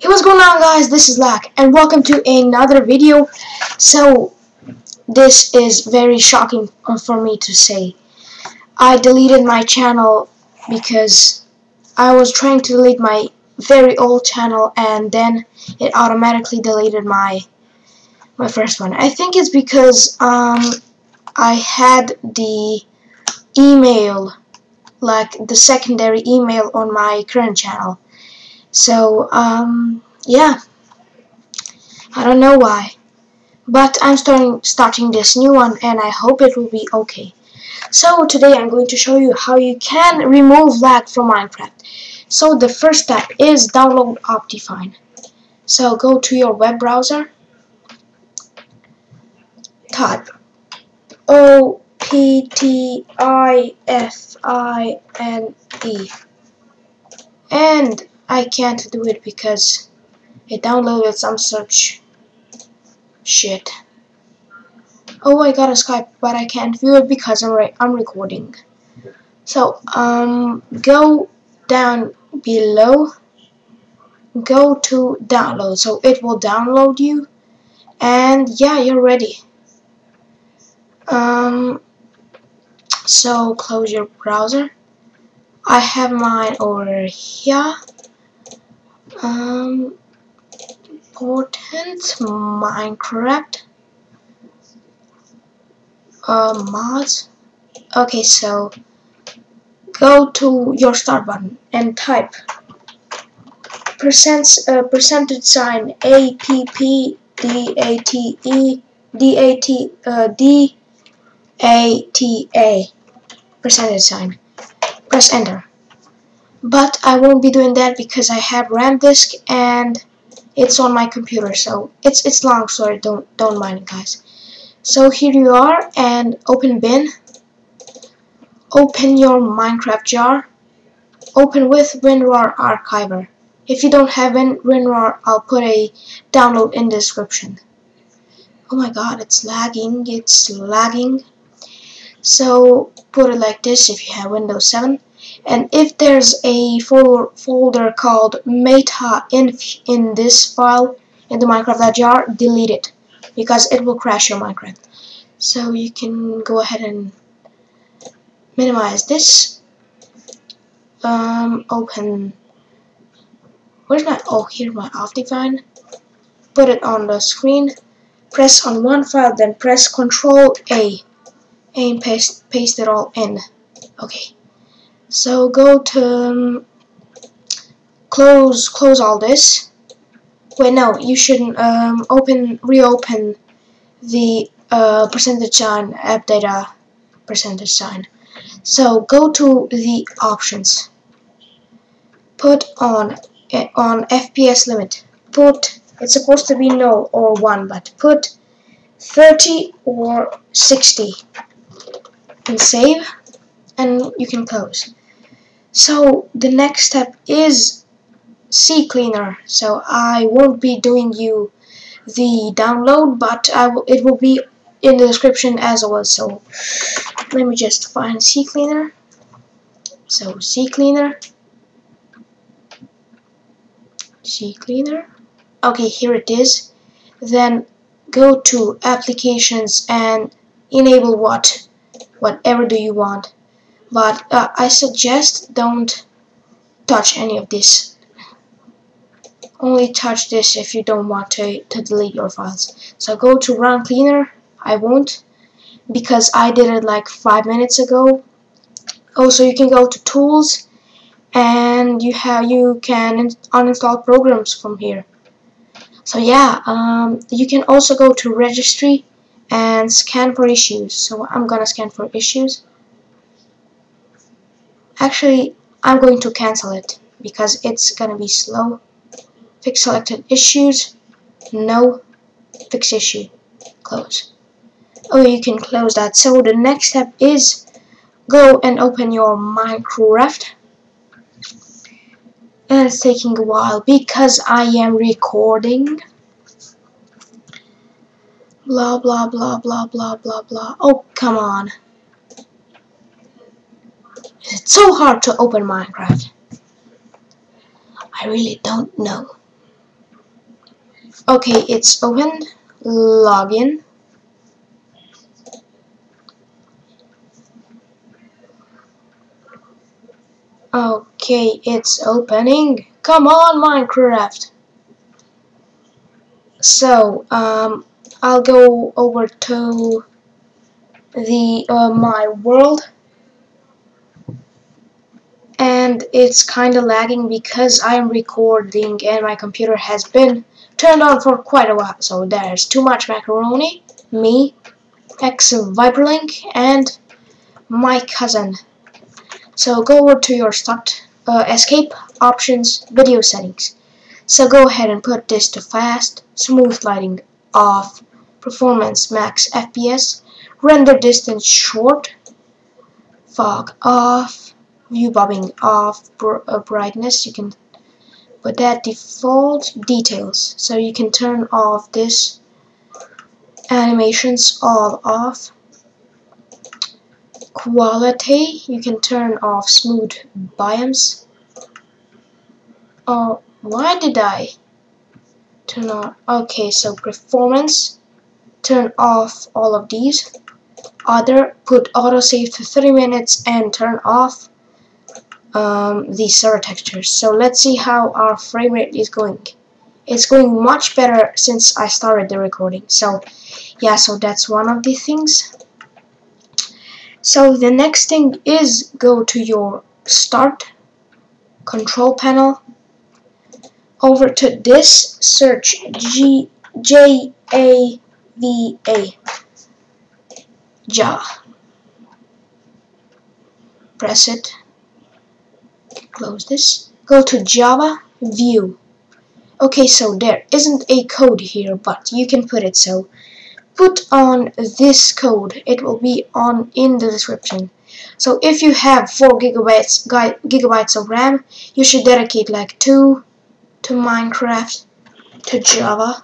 Hey, what's going on guys? This is Lac and welcome to another video. So, this is very shocking for me to say. I deleted my channel because I was trying to delete my very old channel and then it automatically deleted my my first one. I think it's because um, I had the email, like the secondary email on my current channel so, um, yeah. I don't know why. But I'm starting, starting this new one and I hope it will be okay. So today I'm going to show you how you can remove lag from Minecraft. So the first step is download Optifine. So go to your web browser, type O P T I F I N E and I can't do it because it downloaded some such shit. Oh, I got a Skype, but I can't view it because I'm, re I'm recording. So, um, go down below, go to download, so it will download you, and yeah, you're ready. Um, so close your browser. I have mine over here um, important Minecraft uh, mods. Okay, so go to your start button and type percent uh, percentage sign A P P D A T E D A T uh, D A T A percentage sign. Press enter but I won't be doing that because I have RAM disk and it's on my computer so it's it's long so don't don't mind it guys. So here you are and open bin. Open your Minecraft jar. Open with WinRAR archiver. If you don't have WinRAR I'll put a download in description. Oh my god it's lagging it's lagging so put it like this if you have Windows 7 and if there's a folder called META in in this file in the minecraft.jar delete it because it will crash your Minecraft. So you can go ahead and minimize this. Um, open. Where's my? Oh, here's my Optifine. Put it on the screen. Press on one file, then press Control A, and paste paste it all in. Okay. So go to um, close close all this. Wait, no, you shouldn't um, open reopen the uh, percentage sign app data percentage sign. So go to the options. Put on eh, on FPS limit. Put it's supposed to be no or one, but put 30 or 60 and save and you can close. So the next step is CCleaner. So I won't be doing you the download, but I will, it will be in the description as well. So let me just find CCleaner. So CCleaner. Cleaner. Okay, here it is. Then go to applications and enable what whatever do you want. But uh, I suggest don't touch any of this. Only touch this if you don't want to, to delete your files. So go to run cleaner. I won't because I did it like five minutes ago. Also you can go to tools and you have you can uninstall programs from here. So yeah um, you can also go to registry and scan for issues so I'm gonna scan for issues Actually, I'm going to cancel it because it's gonna be slow. Fix selected issues. No. Fix issue. Close. Oh, you can close that. So the next step is go and open your Minecraft. And it's taking a while because I am recording. Blah, blah, blah, blah, blah, blah, blah. Oh, come on. It's so hard to open Minecraft. I really don't know. okay it's open login okay it's opening come on Minecraft so um, I'll go over to the uh, my world. And it's kinda lagging because I'm recording and my computer has been turned on for quite a while. So there's too much macaroni me X Viperlink and my cousin. So go over to your start uh, escape options video settings. So go ahead and put this to fast smooth lighting off performance max FPS render distance short fog off view bobbing off br uh, brightness you can put that default details. So you can turn off this animations all off. Quality you can turn off smooth biomes. Oh why did I turn on? Okay so performance turn off all of these other put autosave to 30 minutes and turn off um, the server textures. So let's see how our frame rate is going. It's going much better since I started the recording. So yeah, so that's one of the things. So the next thing is go to your start control panel. Over to this, search G J A V A. Ja. Press it. Close this. Go to Java view. Okay so there isn't a code here but you can put it. So put on this code. It will be on in the description. So if you have 4 gigabytes gigabytes of RAM you should dedicate like 2 to Minecraft to Java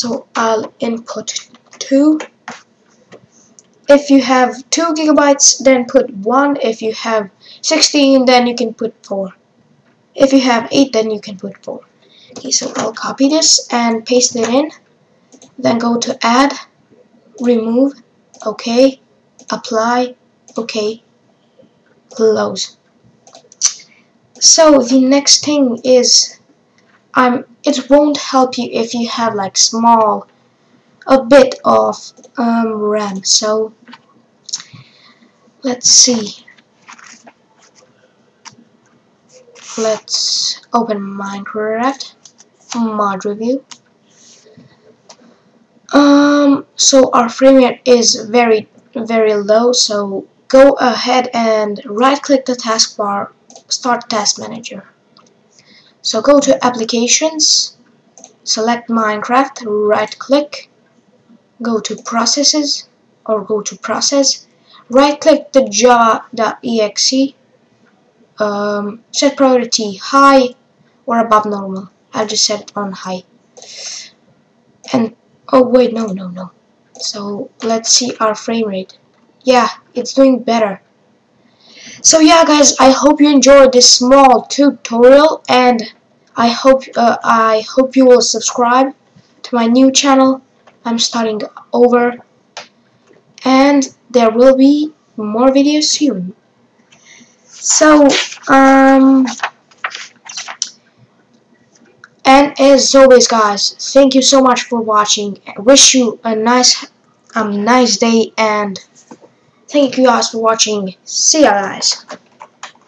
so I'll input 2 if you have 2 gigabytes then put 1 if you have 16 then you can put 4 if you have 8 then you can put 4 okay so I'll copy this and paste it in. Then go to add remove okay apply okay close. So the next thing is um, it won't help you if you have like small a bit of um, RAM. So let's see. Let's open Minecraft mod review. Um so our frame rate is very very low so go ahead and right click the taskbar start task manager so go to applications select Minecraft right click go to processes or go to process right click the java.exe um, set priority high or above normal. I'll just set it on high. And, oh wait, no, no, no. So, let's see our frame rate. Yeah, it's doing better. So yeah guys, I hope you enjoyed this small tutorial and I hope uh, I hope you will subscribe to my new channel. I'm starting over and there will be more videos soon. So, um, and as always, guys, thank you so much for watching. I wish you a nice, um, nice day, and thank you guys for watching. See ya, guys.